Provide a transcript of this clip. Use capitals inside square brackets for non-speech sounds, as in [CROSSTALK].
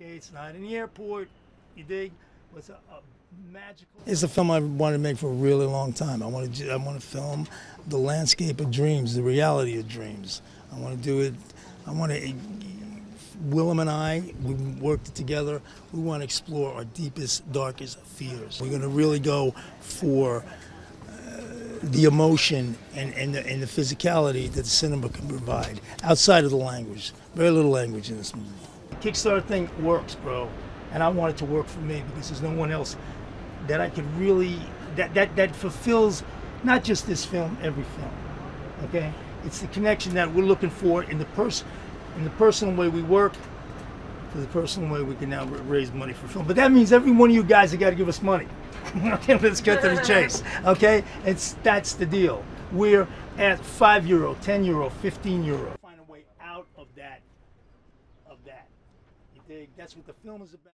Okay, it's not in the airport. You dig? It's a, a magical. It's a film I've wanted to make for a really long time. I want to I want to film the landscape of dreams, the reality of dreams. I want to do it. I want to. Willem and I, we worked together. We want to explore our deepest, darkest fears. We're going to really go for uh, the emotion and, and, the, and the physicality that the cinema can provide outside of the language. Very little language in this movie. Kickstarter thing works, bro, and I want it to work for me because there's no one else that I could really that that that fulfills not just this film, every film. Okay, it's the connection that we're looking for in the person, in the personal way we work, for the personal way we can now raise money for film. But that means every one of you guys have got to give us money. [LAUGHS] okay, let's get to the chase. [LAUGHS] Okay, it's that's the deal. We're at five euro, ten euro, fifteen euro. Find a way out of that, of that. That's what the film is about.